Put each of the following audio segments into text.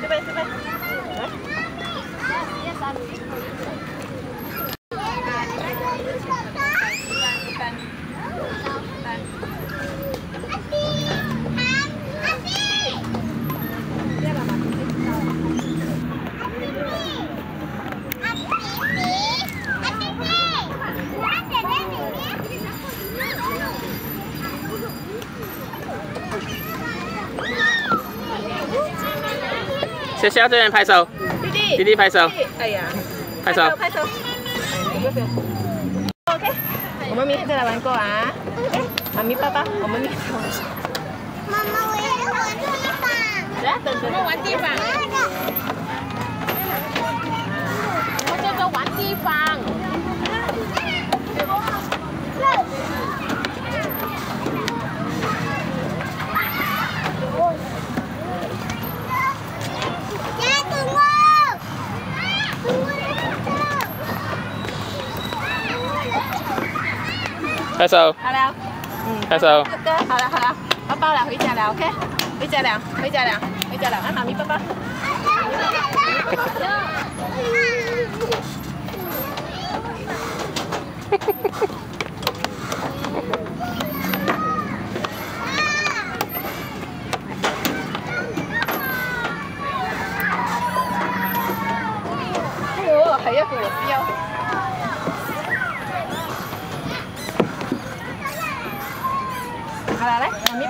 Coba, coba. 小小这边拍手，弟弟，弟弟拍手，哎呀，拍手，拍手。OK，我们明天再来玩过啊。妈咪、爸爸，我们明天。妈妈，我要玩地板。来，等什么玩地方？Hay sao? Hello. Hay sao? Ok, hello, hello. Papa là hủy chào nào, ok? Hủy chào nào, hủy chào nào, hủy chào nào. Anh làm đi Papa. thấy được của siêu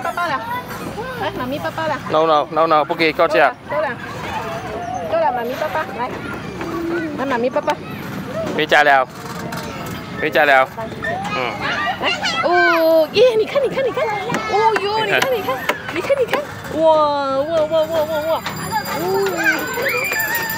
了，来，妈咪抱抱了，来，妈咪抱抱了。 no no no no，不可以够够了呛，，够了，够了，妈咪抱抱，来，来，妈咪抱抱，回家了，回家了，嗯，来，哦耶，你看，你看，你看，哦哟，你看，你看，你看，你看，哇哇哇哇哇哇，哦，